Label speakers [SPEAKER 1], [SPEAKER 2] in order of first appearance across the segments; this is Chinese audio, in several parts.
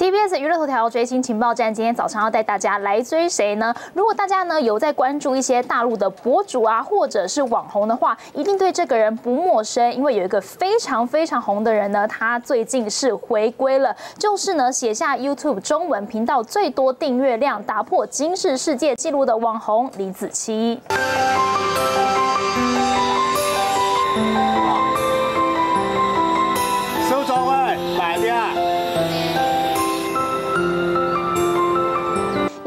[SPEAKER 1] TBS 娱乐头条追星情报站，今天早上要带大家来追谁呢？如果大家呢有在关注一些大陆的博主啊，或者是网红的话，一定对这个人不陌生，因为有一个非常非常红的人呢，他最近是回归了，就是呢写下 YouTube 中文频道最多订阅量，打破金氏世界纪录的网红李子柒。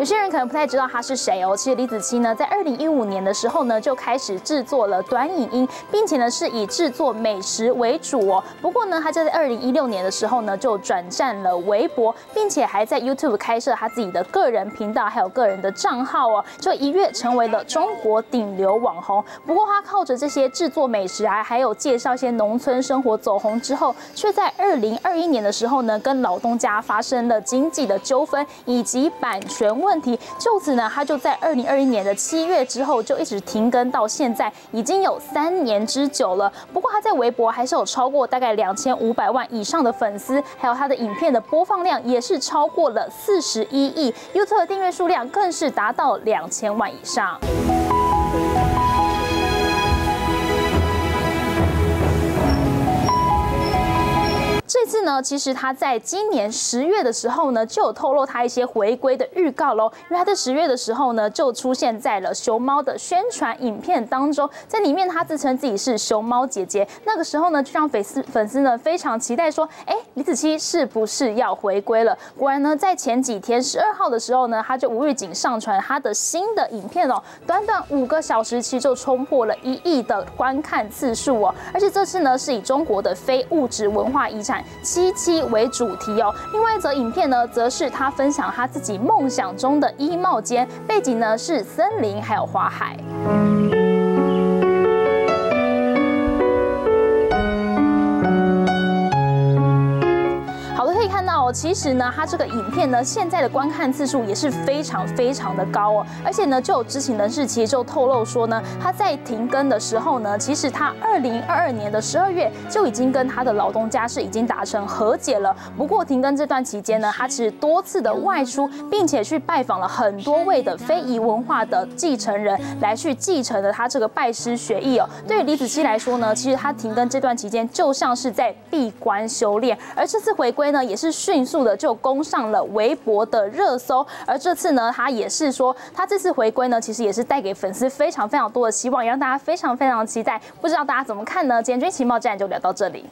[SPEAKER 1] 有些人可能不太知道他是谁哦。其实李子柒呢，在二零一五年的时候呢，就开始制作了短影音，并且呢是以制作美食为主哦。不过呢，他就在二零一六年的时候呢，就转战了微博，并且还在 YouTube 开设他自己的个人频道，还有个人的账号哦，就一跃成为了中国顶流网红。不过他靠着这些制作美食啊，还有介绍一些农村生活走红之后，却在二零二一年的时候呢，跟老东家发生了经济的纠纷以及版权问。问题就此呢，他就在二零二一年的七月之后就一直停更到现在，已经有三年之久了。不过他在微博还是有超过大概两千五百万以上的粉丝，还有他的影片的播放量也是超过了四十一亿，YouTube 的订阅数量更是达到两千万以上。次呢，其实他在今年十月的时候呢，就有透露他一些回归的预告喽。因为他在十月的时候呢，就出现在了熊猫的宣传影片当中，在里面他自称自己是熊猫姐姐。那个时候呢，就让粉丝粉丝呢非常期待说，哎，李子柒是不是要回归了？果然呢，在前几天十二号的时候呢，他就无预警上传他的新的影片哦，短短五个小时其实就冲破了一亿的观看次数哦。而且这次呢，是以中国的非物质文化遗产。七七为主题哦，另外一则影片呢，则是他分享他自己梦想中的衣帽间，背景呢是森林还有花海。其实呢，他这个影片呢，现在的观看次数也是非常非常的高哦。而且呢，就有知情人士其实就透露说呢，他在停更的时候呢，其实他二零二二年的十二月就已经跟他的老东家是已经达成和解了。不过停更这段期间呢，他其实多次的外出，并且去拜访了很多位的非遗文化的继承人，来去继承了他这个拜师学艺哦。对于李子柒来说呢，其实他停更这段期间就像是在闭关修炼，而这次回归呢，也是迅。速的就攻上了微博的热搜，而这次呢，他也是说，他这次回归呢，其实也是带给粉丝非常非常多的希望，也让大家非常非常期待。不知道大家怎么看呢？今天追情报站就聊到这里。